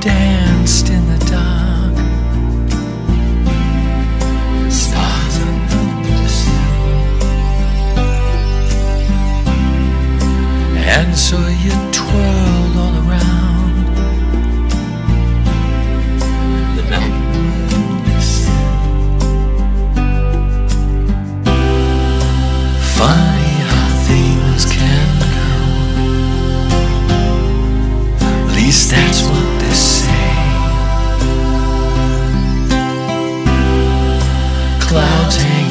danced in the dark. Stars. And so you twirled that's what they say. Clouds hanging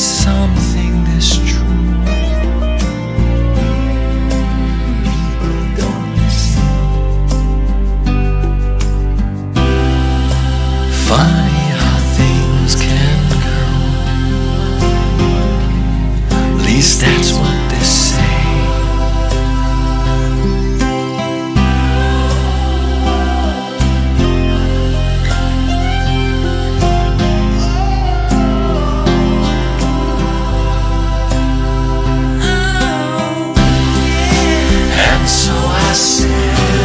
sun. céu.